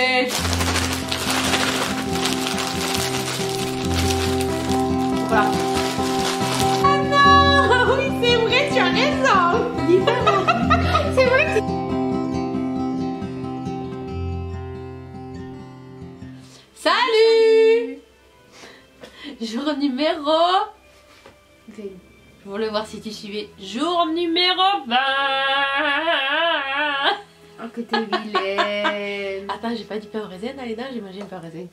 fait. Voilà. Ah non Oui, c'est vrai, tu as raison C'est vrai que Salut Jour numéro... Je voulais voir si tu suivais. Jour numéro 20 Oh, que t'es vilaine. Attends, j'ai pas du pain au raisin, Alina, j'ai mangé un pain au raisin.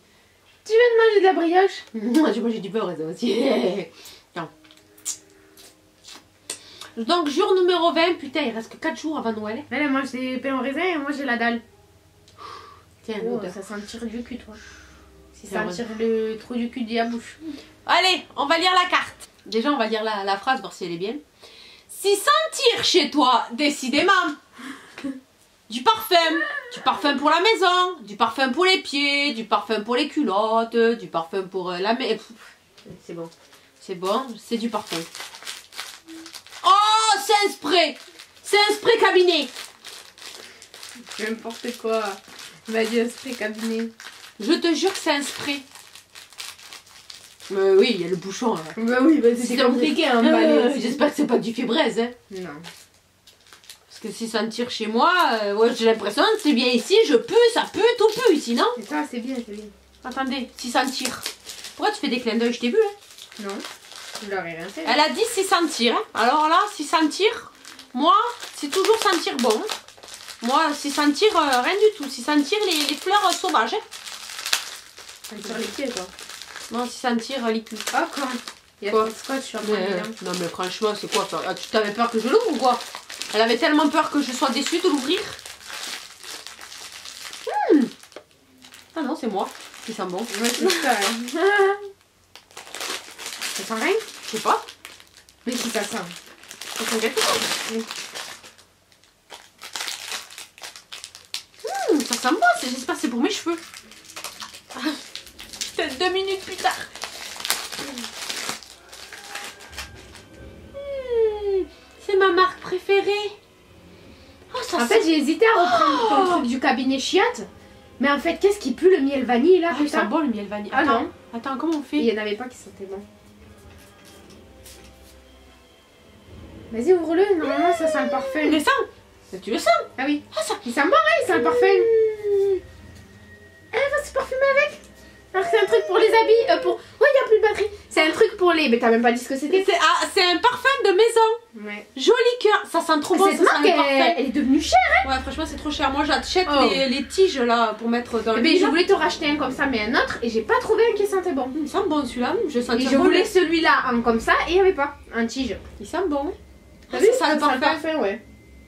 tu veux te manger de la brioche? Moi, j'ai mangé du pain au raisin aussi. non. Donc, jour numéro 20, putain, il reste que 4 jours avant Noël. Elle, elle mange des pains au raisin et moi j'ai la dalle. Tiens, Oh, ça sent du cul, toi. Si C'est tire le trou du cul de la bouche. Allez, on va lire la carte. Déjà, on va lire la, la phrase, voir si elle est bien. Si sentir chez toi, décidément. Du parfum, du parfum pour la maison, du parfum pour les pieds, du parfum pour les culottes, du parfum pour euh, la maison. C'est bon, c'est bon, c'est du parfum. Oh, c'est un spray C'est un spray cabinet N'importe quoi? Vas-y, un spray cabinet. Je te jure que c'est un spray. Mais oui, il y a le bouchon là. Bah oui, bah c'est compliqué Euh, emballer. aussi. J'espère que c'est pas du fibraise, hein. Non. Parce que si ça me tire chez moi, euh, ouais, j'ai l'impression que c'est bien ici, je pue, ça pue, tout pue ici, non Et ça, c'est bien, c'est bien. Attendez, si ça me tire. Pourquoi tu fais des clins d'œil Je t'ai vu, hein Non. Je leur ai rien fait. Elle a dit si ça me tire. hein. Alors là, si ça me tire, moi, c'est toujours sentir bon. Moi, si ça me tire, euh, rien du tout. Si ça me tire, les, les fleurs sauvages. hein. Elle tire les pieds, quoi. Non, si ça me tire, euh, les culs. Oh, quand Il y a Quoi de scotch sur moi. euh, non mais franchement, c'est quoi ça? Ah, Tu t'avais peur que je l'ouvre ou quoi? Elle avait tellement peur que je sois déçue de l'ouvrir. Hmm. Ah non, c'est moi qui sent bon. Ouais, ça. sent rien? Je sais pas. Mais si ça sent. Ça sent quelque chose. Hmm, ça sent bon, c'est- j'espère que c'est pour mes cheveux. Ah, Peut-être deux minutes plus tard. Hmm, C'est ma marque préférée. Oh, ça En sent fait, j'ai hésité à reprendre ton truc du cabinet chiotte. Mais en fait, qu'est-ce qui pue le miel vanille là Ah, putain bon le miel vanille. Ah Attends, non. attends, comment on fait Il y en avait pas qui sentaient bon. Vas-y, ouvre-le. Normalement, ça sent le parfum. Mais Tu le sens Ah oui. Ah, ça Il sent bon, hein, il sent le parfum. Elle va se parfumer avec. Alors que c'est un truc pour les habits. Euh, pour... Ouais, il y a plus de batterie. C'est Mais t'as même pas dit ce que c'était. C'est ah, un parfum de maison. Ouais. Joli cœur. Ça sent trop bon, Cette ça marque, sent le elle, parfum. elle est devenue chère. Ouais, franchement, c'est trop cher. Moi, j'achète Oh. les, les tiges là pour mettre dans Eh le ben, lit, je voulais te racheter un comme ça, mais un autre. Et j'ai pas trouvé un qui sentait bon. Il sent bon celui-là. Je Et je voulais celui-là en comme ça et il y avait pas. Un tige. Il sent bon. T'as Ah, vu ça le parfum. parfum, ouais.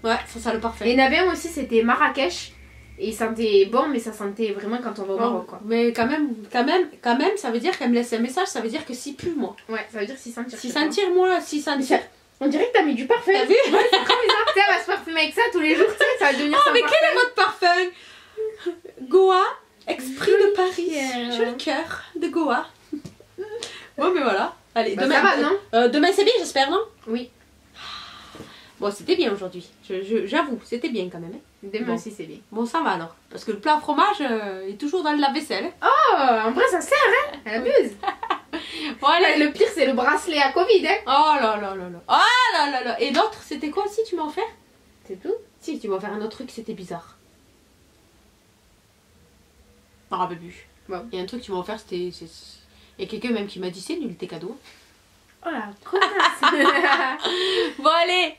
Ouais, ça sent le parfum. Et il y en avait un aussi, c'était Marrakech. Et il sentait bon, mais ça sentait vraiment quand on va au Bon, Maroc, quoi. mais quand même, quand même, quand même, ça veut dire qu'elle me laisse un message. Ça veut dire que si pue moi, Ouais, ça veut dire s'il sentir. si sentir moi, si sentir. On dirait que t'as mis du parfum. T'as vu Ouais, c'est trop bizarre. Tu sais, elle va se parfumer avec ça tous les jours, tu sais, ça va devenir Oh, mais parfum. quel est votre parfum? Goa, esprit de Paris. cœur. Joli cœur de Goa. Bon, mais voilà. Allez, Bah, demain, ça va, non euh, demain c'est bien, j'espère, non? Oui. Bon, c'était bien aujourd'hui. J'avoue, c'était bien quand même. hein. Demain Bon. aussi, c'est bien. Bon, ça va alors. Parce que le plat à fromage euh, est toujours dans le lave-vaisselle. hein. Oh, en vrai, ça sert, hein Elle abuse. Bon, allez. Le pire, c'est le bracelet à Covid, hein Oh là là là là. Oh là là là. Et l'autre, c'était quoi aussi Tu m'as offert? C'est tout? Si, tu m'as offert un autre truc, c'était bizarre. Rappelle plus. Bon. Il y a un truc que tu m'as offert, c'était. Il y a quelqu'un même qui m'a dit c'est nul tes cadeaux. Oh la connasse Bon, allez.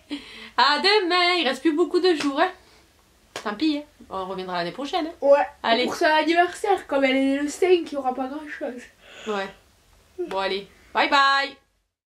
À demain. Il reste plus beaucoup de jours. Hein. Tant pis. hein. On reviendra l'année prochaine. hein. Ouais, Allez. pour son anniversaire, comme elle est le 5, il n'y aura pas grand chose. Ouais. Bon, allez. Bye bye.